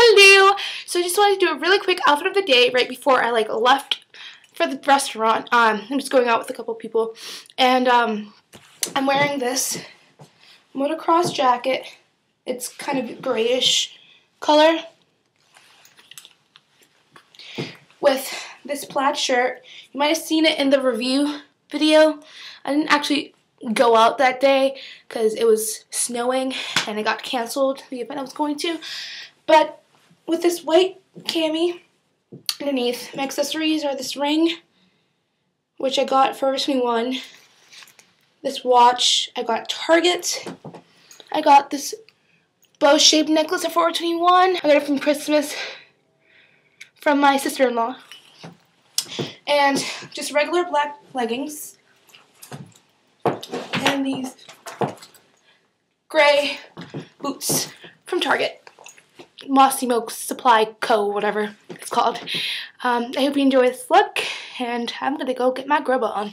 Hello! So I just wanted to do a really quick outfit of the day right before I like left for the restaurant. Um, I'm just going out with a couple people. And um, I'm wearing this motocross jacket. It's kind of grayish color. With this plaid shirt. You might have seen it in the review video. I didn't actually go out that day because it was snowing and it got canceled, the event I was going to. But with this white cami underneath, my accessories are this ring, which I got for Forever 21. This watch, I got Target. I got this bow-shaped necklace at Forever 21. I got it from Christmas from my sister-in-law. And just regular black leggings. And these gray boots from Target. Mossimo Supply Co., whatever it's called. Um, I hope you enjoy this look, and I'm gonna go get my grub on.